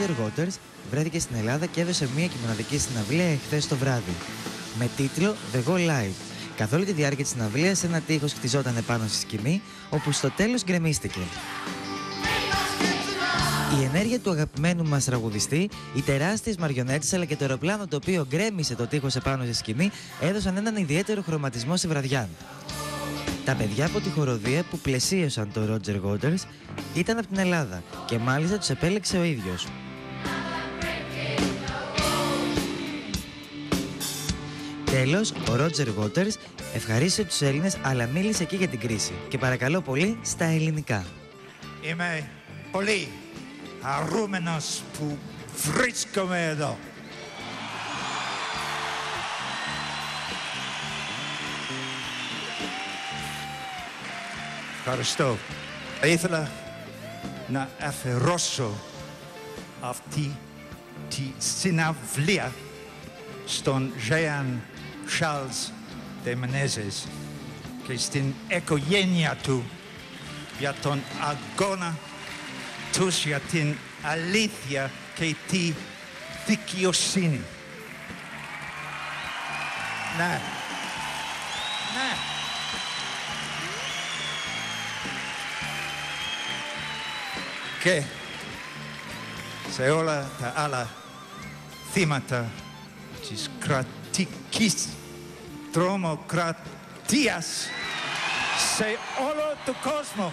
Roger Waters βρέθηκε στην Ελλάδα και έδωσε μία και μοναδική συναυλία εχθές το βράδυ με τίτλο The Go Live. Καθ' όλη τη διάρκεια της συναυλίας ένα τείχος χτιζόταν επάνω στη σκηνή όπου στο τέλος γκρεμίστηκε. Η ενέργεια του αγαπημένου μας τραγουδιστή, οι τεράστιες μαριονέτες αλλά και το αεροπλάνο το οποίο γκρέμισε το τείχος επάνω στη σκηνή έδωσαν έναν ιδιαίτερο χρωματισμό στη βραδιά. Τα παιδιά από τη χοροδία που πλαισίωσαν το Roger Waters ήταν από την Ελλάδα και μάλιστα τους επέλεξε ο ίδιος. Τέλος, ο Roger Waters ευχαρίστησε τους Έλληνες αλλά μίλησε και για την κρίση και παρακαλώ πολύ στα ελληνικά. Είμαι πολύ χαρούμενος που βρίσκομαι εδώ. Ευχαριστώ. Θα ήθελα να αφαιρώσω αυτή τη συναυλία στον Jean Charles de Menezes και στην οικογένεια του για τον αγώνα τους για την αλήθεια και τη δικαιοσύνη. Ναι. Ναι. Και σε όλα τα άλλα θύματα της tikis tromokratijas, se olo to kosmo.